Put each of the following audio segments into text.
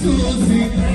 Suzy.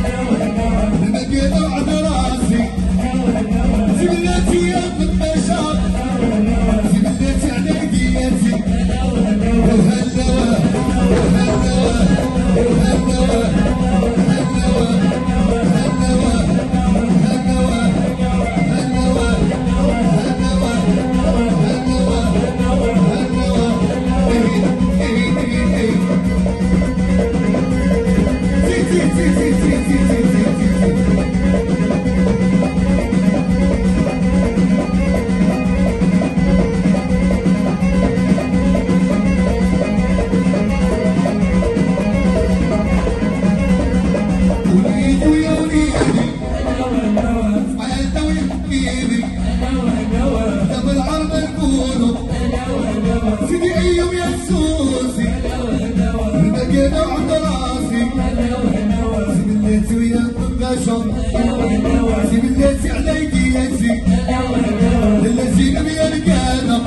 البشر زي بديتي عليكي يا زي لا زينب يا القادر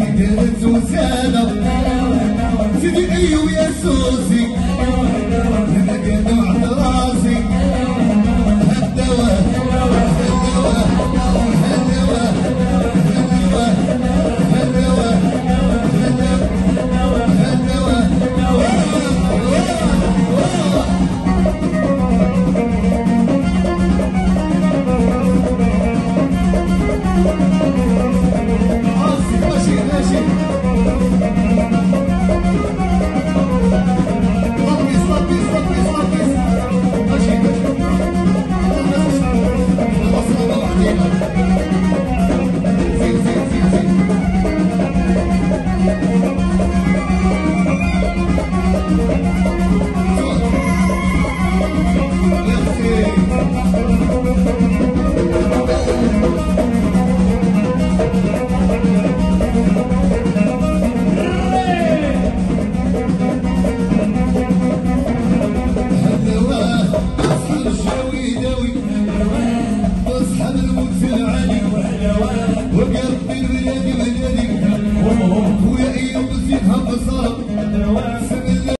حبيبي تزوزان